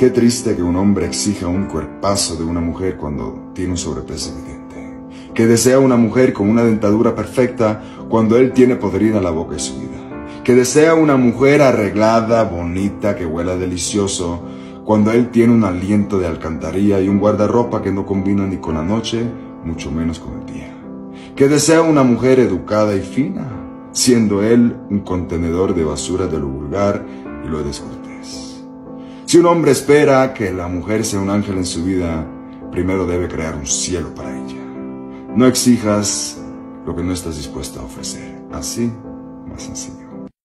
Qué triste que un hombre exija un cuerpazo de una mujer cuando tiene un sobrepeso evidente. Que desea una mujer con una dentadura perfecta cuando él tiene podrida la boca y su vida. Que desea una mujer arreglada, bonita, que huela delicioso, cuando él tiene un aliento de alcantarilla y un guardarropa que no combina ni con la noche, mucho menos con el día. Que desea una mujer educada y fina, siendo él un contenedor de basura de lo vulgar y lo descortés. Si un hombre espera que la mujer sea un ángel en su vida, primero debe crear un cielo para ella. No exijas lo que no estás dispuesto a ofrecer. Así, más sencillo.